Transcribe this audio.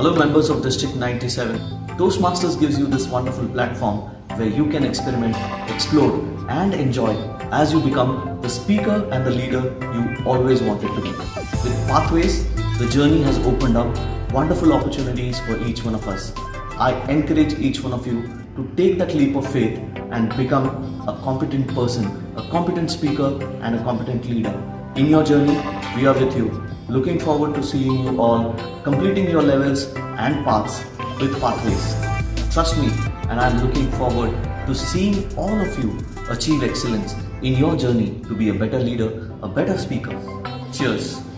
Hello, members of District 97. Toastmasters gives you this wonderful platform where you can experiment, explore, and enjoy as you become the speaker and the leader you always wanted to be. With Pathways, the journey has opened up wonderful opportunities for each one of us. I encourage each one of you to take that leap of faith and become a competent person, a competent speaker, and a competent leader. In your journey, we are with you. Looking forward to seeing you all completing your levels and paths with Pathways. Trust me, and I'm looking forward to seeing all of you achieve excellence in your journey to be a better leader, a better speaker. Cheers.